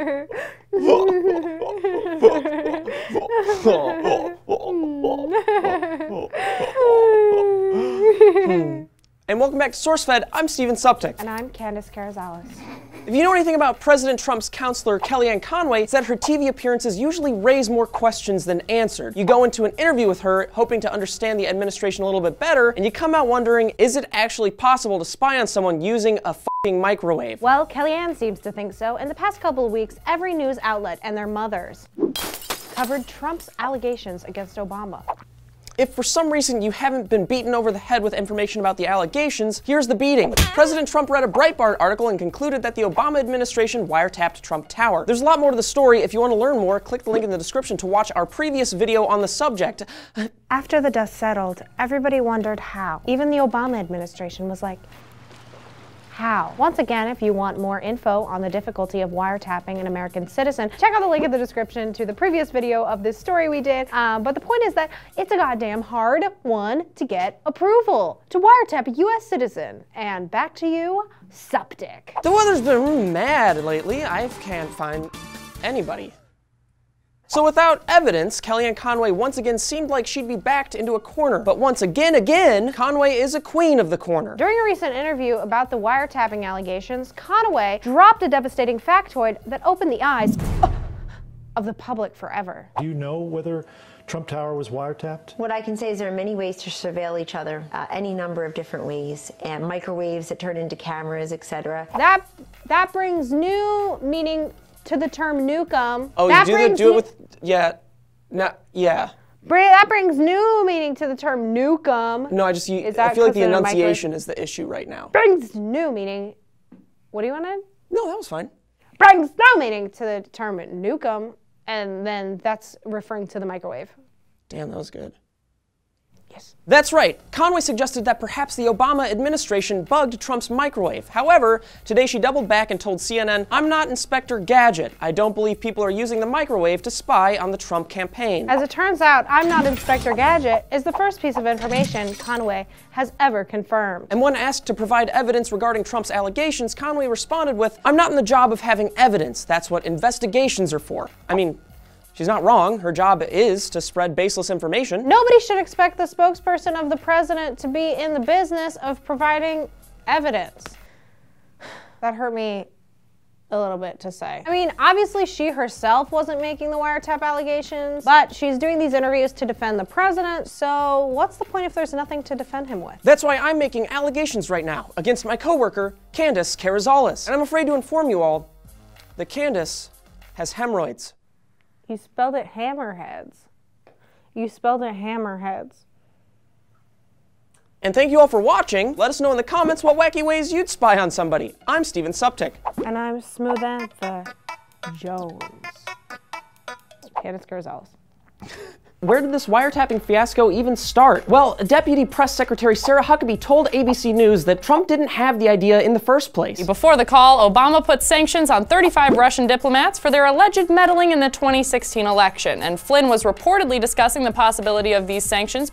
and welcome back to SourceFed. I'm Steven Suptic. And I'm Candace Carrizales. If you know anything about President Trump's counselor, Kellyanne Conway, it's that her TV appearances usually raise more questions than answered. You go into an interview with her hoping to understand the administration a little bit better, and you come out wondering, is it actually possible to spy on someone using a microwave? Well, Kellyanne seems to think so. In the past couple of weeks, every news outlet and their mothers covered Trump's allegations against Obama. If for some reason you haven't been beaten over the head with information about the allegations, here's the beating. President Trump read a Breitbart article and concluded that the Obama administration wiretapped Trump Tower. There's a lot more to the story. If you want to learn more, click the link in the description to watch our previous video on the subject. After the dust settled, everybody wondered how. Even the Obama administration was like, how. Once again, if you want more info on the difficulty of wiretapping an American citizen, check out the link in the description to the previous video of this story we did. Uh, but the point is that it's a goddamn hard one to get approval to wiretap a US citizen. And back to you, Suptic. The weather's been mad lately. I can't find anybody. So without evidence, Kellyanne Conway once again seemed like she'd be backed into a corner. But once again, again, Conway is a queen of the corner. During a recent interview about the wiretapping allegations, Conway dropped a devastating factoid that opened the eyes of the public forever. Do you know whether Trump Tower was wiretapped? What I can say is there are many ways to surveil each other, uh, any number of different ways, and microwaves that turn into cameras, etc. That that brings new meaning to the term nukem. Oh, that you do, the, do it with, yeah, no, yeah. That brings new meaning to the term nukem. No, I just, you, I feel like the enunciation is the issue right now. Brings new meaning. What do you want to? No, that was fine. Brings new meaning to the term nukem, and then that's referring to the microwave. Damn, that was good. Yes. That's right. Conway suggested that perhaps the Obama administration bugged Trump's microwave. However, today she doubled back and told CNN, I'm not Inspector Gadget. I don't believe people are using the microwave to spy on the Trump campaign. As it turns out, I'm not Inspector Gadget is the first piece of information Conway has ever confirmed. And when asked to provide evidence regarding Trump's allegations, Conway responded with, I'm not in the job of having evidence. That's what investigations are for. I mean, She's not wrong. Her job is to spread baseless information. Nobody should expect the spokesperson of the president to be in the business of providing evidence. That hurt me a little bit to say. I mean, obviously she herself wasn't making the wiretap allegations, but she's doing these interviews to defend the president, so what's the point if there's nothing to defend him with? That's why I'm making allegations right now against my coworker, Candace Carrizales. And I'm afraid to inform you all that Candace has hemorrhoids. You spelled it hammerheads. You spelled it hammerheads. And thank you all for watching. Let us know in the comments what wacky ways you'd spy on somebody. I'm Steven Suptic. And I'm Smoothantha Jones. Candace Carrizales. Where did this wiretapping fiasco even start? Well, Deputy Press Secretary Sarah Huckabee told ABC News that Trump didn't have the idea in the first place. Before the call, Obama put sanctions on 35 Russian diplomats for their alleged meddling in the 2016 election, and Flynn was reportedly discussing the possibility of these sanctions